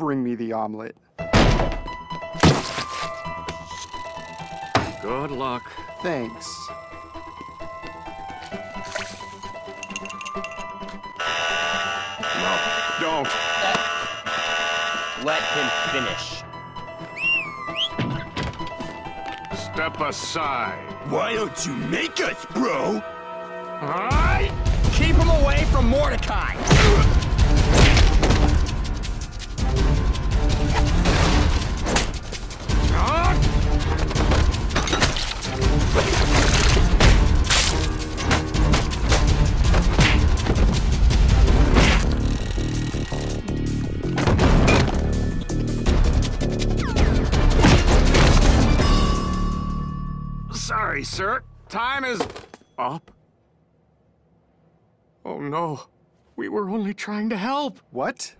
Bring me the omelet. Good luck. Thanks. No, don't. Let him finish. Step aside. Why don't you make us, bro? Alright? Keep him away from Mordecai! Sorry, sir. Time is up. Oh no. We were only trying to help. What?